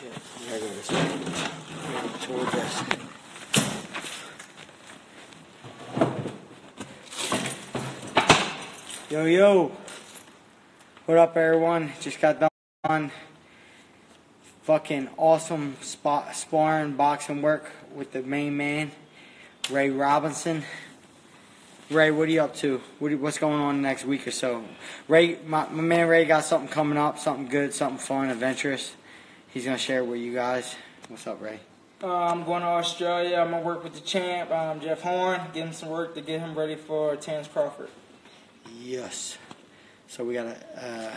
shit. There goes. Tool desk. Yo, yo. What up, everyone? Just got done. Fucking awesome spot, sparring boxing work with the main man, Ray Robinson. Ray, what are you up to? What, what's going on next week or so? Ray, my, my man Ray got something coming up, something good, something fun, adventurous. He's gonna share it with you guys. What's up, Ray? Uh, I'm going to Australia. I'm gonna work with the champ, um, Jeff Horn. Give him some work to get him ready for Terence Crawford. Yes. So we got a uh,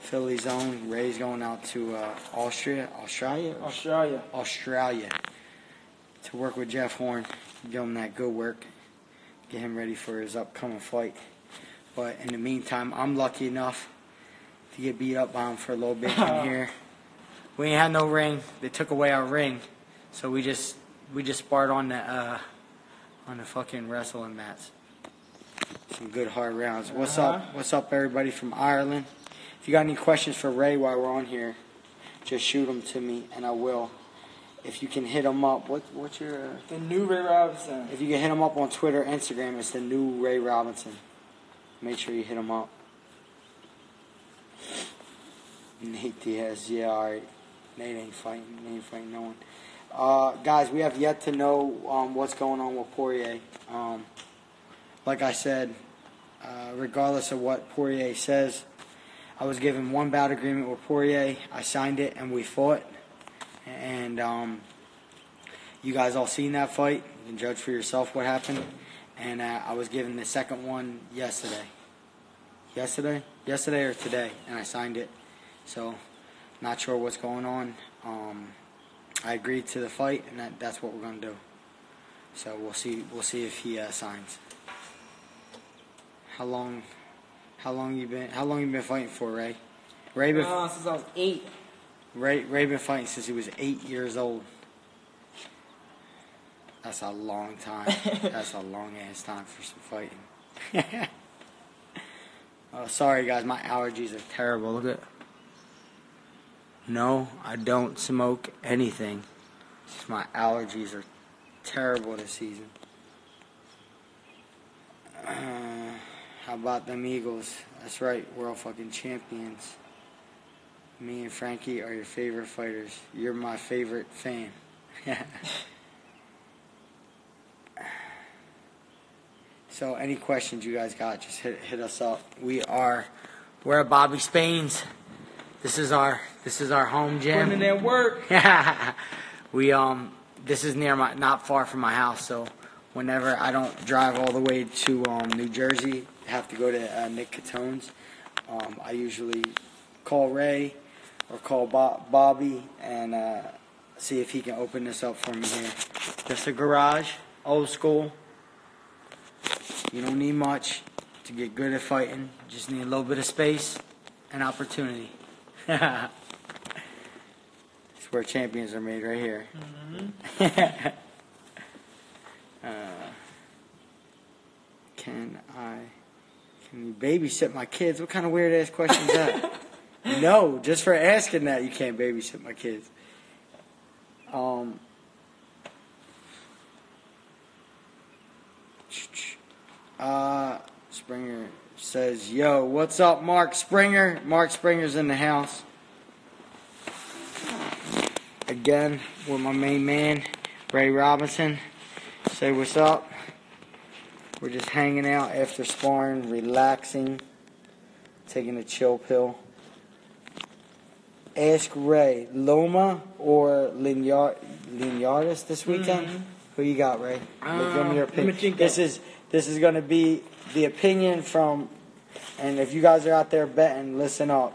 Philly zone. Ray's going out to uh, Austria, Australia, Australia. Australia, to work with Jeff Horn. Give him that good work. Get him ready for his upcoming fight. But in the meantime, I'm lucky enough to get beat up by him for a little bit in here. We ain't had no ring. They took away our ring, so we just we just sparred on the uh, on the fucking wrestling mats. Some good hard rounds. What's Uh-huh. up? What's up, everybody from Ireland? If you got any questions for Ray while we're on here, just shoot them to me, and I will. If you can hit him up, what what's your? Uh, The new Ray Robinson. if you can hit him up on Twitter, Instagram, it's the new Ray Robinson. Make sure you hit him up. Nate Diaz, yeah, all right. Nate ain't fighting. Nate ain't fighting no one. Uh, guys, we have yet to know um, what's going on with Poirier. Um, like I said, uh, regardless of what Poirier says, I was given one bout agreement with Poirier. I signed it, and we fought. And um, you guys all seen that fight. You can judge for yourself what happened. And uh, I was given the second one yesterday. Yesterday? Yesterday or today. And I signed it. So, not sure what's going on. Um, I agreed to the fight, and that, that's what we're going to do. So we'll see. We'll see if he uh, signs. How long? How long you been? How long you been fighting for, Ray? Ray been, Uh, since I was eight. Ray, Ray been fighting since he was eight years old. That's a long time. That's a long ass time for some fighting. oh, sorry guys, my allergies are terrible. Look at. No, I don't smoke anything. Just my allergies are terrible this season. Uh, how about them Eagles? That's right, world fucking champions. Me and Frankie are your favorite fighters. You're my favorite fan. so, any questions you guys got, just hit hit us up. We are we're at Bobby Spain's. This is our this is our home Putting in gym. work. we um this is near my not far from my house, so whenever I don't drive all the way to um, New Jersey, have to go to uh, Nick Catone's. Um, I usually call Ray or call Bob, Bobby and uh, see if he can open this up for me here. Just a garage, old school. You don't need much to get good at fighting. Just need a little bit of space and opportunity. Where champions are made right here. uh, can I can you babysit my kids? What kind of weird ass question is that? no, just for asking that you can't babysit my kids. Um uh Springer says, "Yo, what's up, Mark Springer? Mark Springer's in the house." Again with my main man, Ray Robinson. Say what's up. We're just hanging out after sparring, relaxing, taking a chill pill. Ask Ray, Loma or Linyard, Linyardis this weekend? Mhm. Who you got, Ray? Give them Um, your opinion. This is this is going to be the opinion from, and if you guys are out there betting, listen up.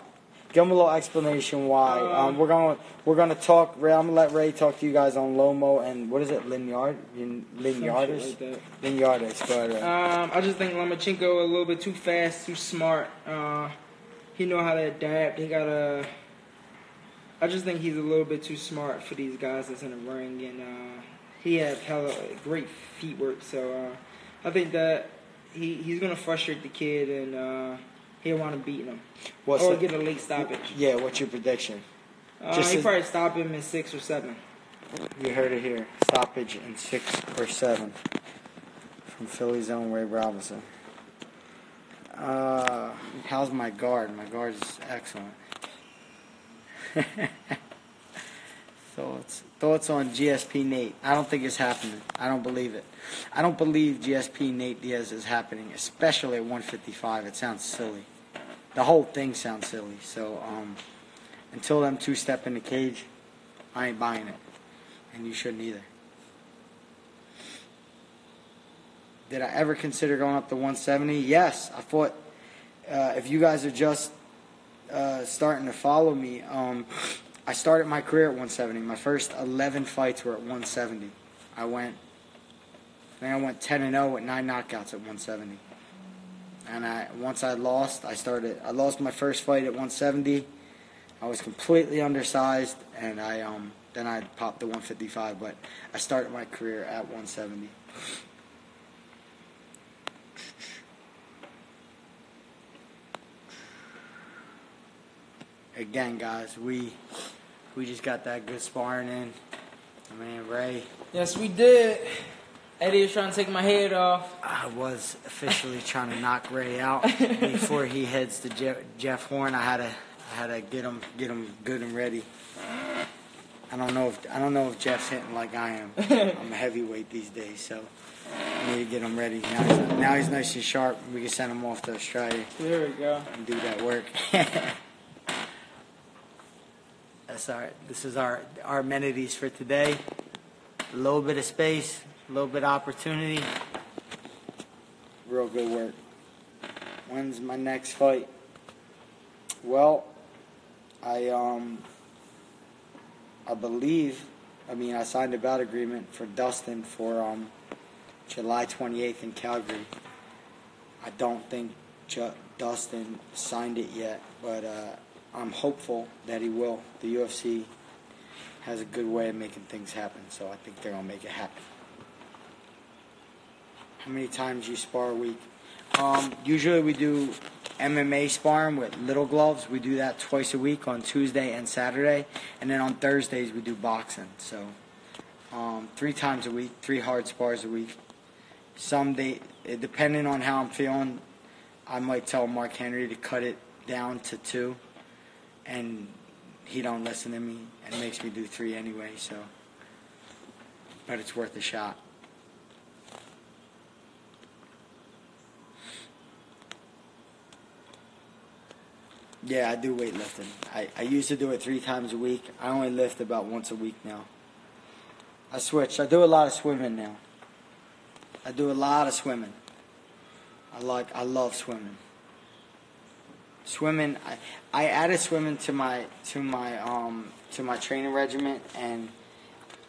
Give them a little explanation why. Um, Um, we're going to we're going to talk. Ray, I'm going to let Ray talk to you guys on Lomo and what is it, Linyard, Lin- Some shit Linyardis, like. Linyardis. Ahead, Ray. Um, I just think Lomachenko a little bit too fast, too smart. Uh, he know how to adapt. He got a. I just think he's a little bit too smart for these guys that's in the ring, and uh, he have hella great feet work. So uh, I think that he he's gonna frustrate the kid, and uh, he'll want to beat him What's or the- get a late stoppage. yeah, what's your prediction? Uh, Just he probably stop him in six or seven. You heard it here. Stoppage in six or seven from Philly's own Ray Robinson. Uh, how's my guard? My guard is excellent. thoughts thoughts on GSP Nate? I don't think it's happening. I don't believe it. I don't believe GSP Nate Diaz is happening, especially at 155. It sounds silly. The whole thing sounds silly. So um, until them two step in the cage, I ain't buying it and you shouldn't either. Did I ever consider going up to 170? Yes, I thought. Uh, if you guys are just uh, starting to follow me, um, I started my career at 170. My first 11 fights were at 170. I went. I think I went 10 and 0 with nine knockouts at 170. And I once I lost, I started. I lost my first fight at 170. I was completely undersized, and I um, then I popped the 155. But I started my career at 170. Again, guys, we we just got that good sparring in. I mean, Ray, Yes, we did. Eddie was trying to take my head off. I was officially trying to knock Ray out before he heads to Jeff, Jeff Horn. I had to I had to get him get him good and ready. I don't know if I don't know if Jeff's hitting like I am. I'm a heavyweight these days, so I need to get him ready. Now he's, now he's nice and sharp. We can send him off to Australia There we go. and do that work. That's our. This is our our amenities for today. A little bit of space, a little bit of opportunity. Real good work. When's my next fight? Well, I um. I believe. I mean, I signed a bout agreement for Dustin for um, July 28th in Calgary. I don't think Ju- Dustin signed it yet, but uh, I'm hopeful that he will. The UFC has a good way of making things happen, so I think they're gonna make it happen. How many times you spar a week? Um, usually we do MMA sparring with little gloves. We do that twice a week on Tuesday and Saturday, and then on Thursdays we do boxing. So um, three times a week, three hard spars a week. Some day, depending on how I'm feeling, I might tell Mark Henry to cut it down to two, and he don't listen to me and makes me do three anyway. So, but it's worth a shot. Yeah, I do weightlifting. I, I used to do it three times a week. I only lift about once a week now. I switched. I do a lot of swimming now. I do a lot of swimming. I like. I love swimming. Swimming. I, I added swimming to my to my um to my training regimen, and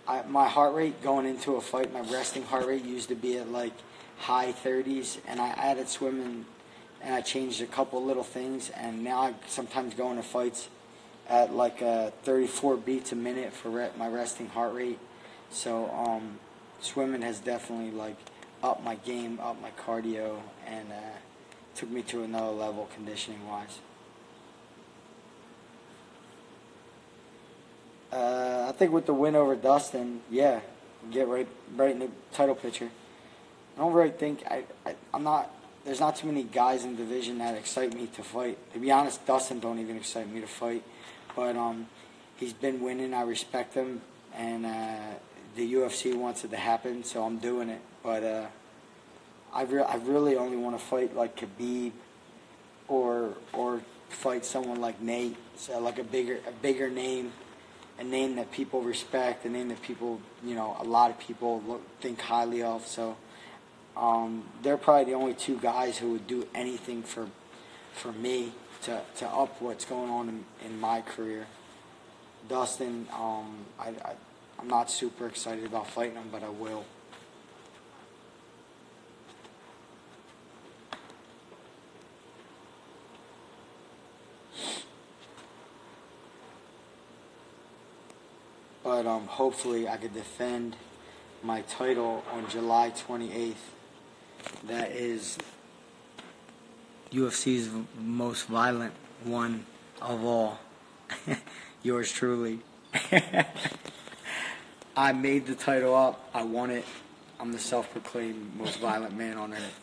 I, my heart rate going into a fight, my resting heart rate used to be at like high 30s, and I added swimming, and I changed a couple little things, and now I sometimes go into fights at like uh, 34 beats a minute for re- my resting heart rate. So um, swimming has definitely like upped my game, up my cardio, and uh, took me to another level conditioning wise. Uh, I think with the win over Dustin, yeah, get right right in the title picture. I don't really think I, I I'm not. There's not too many guys in the division that excite me to fight. To be honest, Dustin don't even excite me to fight. But um, he's been winning. I respect him, and uh, the UFC wants it to happen, so I'm doing it. But uh, I re- I really only want to fight like Khabib, or or fight someone like Nate, so like a bigger a bigger name a name that people respect, a name that people, you know, a lot of people look, think highly of. So um, they're probably the only two guys who would do anything for for me to, to up what's going on in, in my career. Dustin, um, I, I, I'm not super excited about fighting him, but I will. but um, hopefully I could defend my title on July 28th. That is UFC's most violent one of all. Yours truly. I made the title up. I won it. I'm the self-proclaimed most violent man on earth.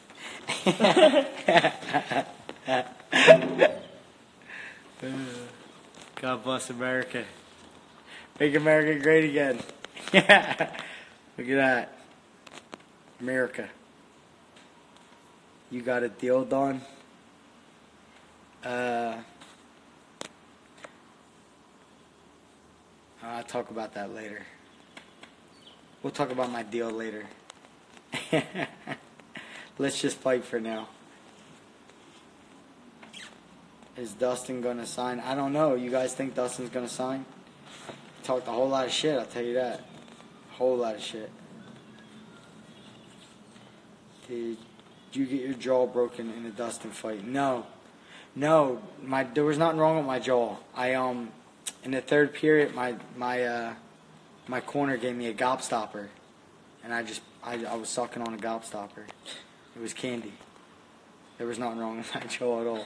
God bless America. Make America great again. Look at that. America. You got a deal done. Uh, I'll talk about that later. We'll talk about my deal later. Let's just fight for now. Is Dustin gonna sign? I don't know. You guys think Dustin's gonna sign? Talked a whole lot of shit. I'll tell you that. A whole lot of shit. Did you get your jaw broken in a Dustin fight? No, no. My there was nothing wrong with my jaw. I um, in the third period, my my uh, my corner gave me a gobstopper, and I just I, I was sucking on a gobstopper. It was candy. There was nothing wrong with my jaw at all.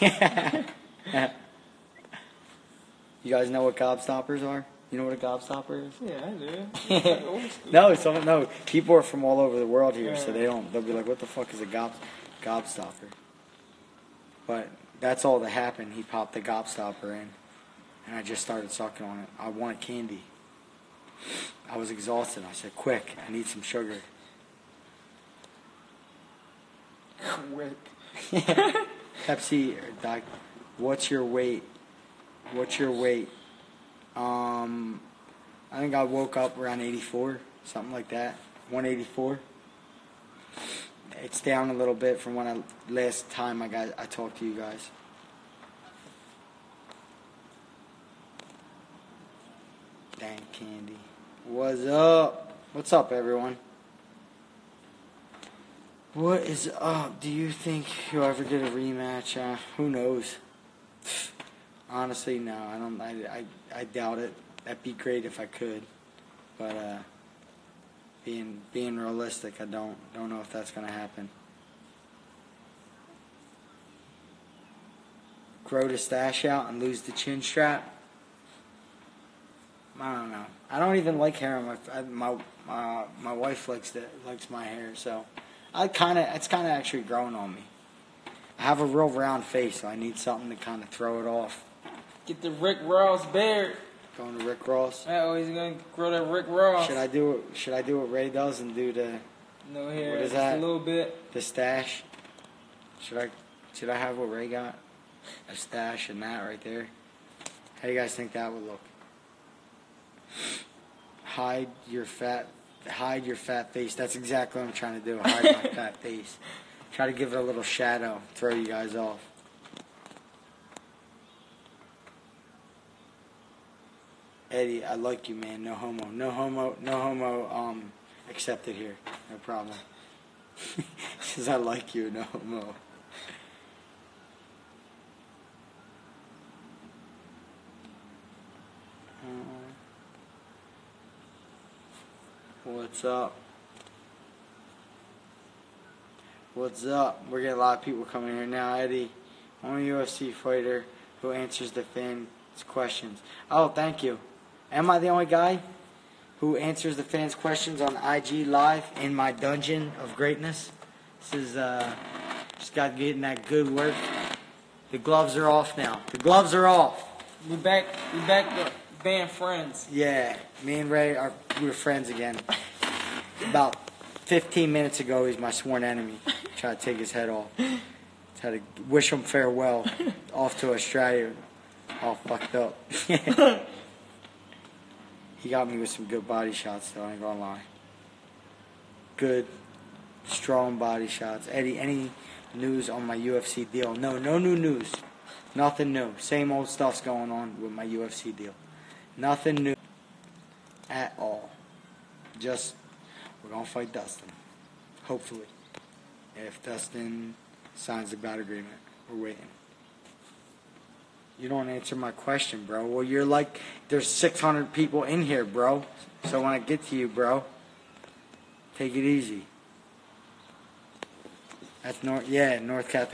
you guys know what gobstoppers are? You know what a gobstopper is? Yeah, I do. no, some no. People are from all over the world here, so they don't. They'll be like, "What the fuck is a gob gobstopper?" But that's all that happened. He popped the gobstopper in, and I just started sucking on it. I wanted candy. I was exhausted. I said, "Quick, I need some sugar." Quick. Pepsi, or Doc, what's your weight? What's your weight? Um, I think I woke up around 84, something like that. 184. It's down a little bit from when I last time I got I talked to you guys. Dang candy. What's up? What's up, everyone? What is up? Do you think you'll ever get a rematch? Uh, who knows? Honestly, no. I don't. I, I, I doubt it. That'd be great if I could, but uh, being being realistic, I don't don't know if that's gonna happen. Grow the stash out and lose the chin strap. I don't know. I don't even like hair on my I- my uh, my wife likes it likes my hair, so I kind of it's kind of actually growing on me. I have a real round face, so I need something to kind of throw it off. Get the Rick Ross beard. Going to Rick Ross. Oh, he's gonna grow that Rick Ross. Should I do it? Should I do what Ray does and do the No hair. What is that? A little bit. the stash? Should I should I have what Ray got? A stash and that right there. How do you guys think that would look? Hide your fat hide your fat face. That's exactly what I'm trying to do. Hide my fat face. Try to give it a little shadow. Throw you guys off. Eddie, I like you, man. No homo. No homo. No homo. Um, accepted here. No problem. Says I like you. No homo. Uh, What's up? What's up? We're getting a lot of people coming here now. Eddie, only UFC fighter who answers the fans' questions. Oh, thank you. Am I the only guy who answers the fans' questions on IG Live in my dungeon of greatness? This is uh, just got getting that good work. The gloves are off now. The gloves are off. We back. We back to being friends. Yeah, me and Ray are we were friends again. About 15 minutes ago, he's my sworn enemy. Tried to take his head off. Tried to wish him farewell. Off to Australia, all fucked up. he got me with some good body shots, though. I ain't gonna lie. Good, strong body shots. Eddie, any news on my UFC deal? No, no new news. Nothing new. Same old stuff's going on with my UFC deal. Nothing new at all. Just we're gonna fight Dustin. Hopefully. If Dustin signs the bout agreement. We're waiting. You don't answer my question, bro. Well you're like there's six hundred people in here, bro. So when I get to you, bro, take it easy. That's North yeah, North Catholic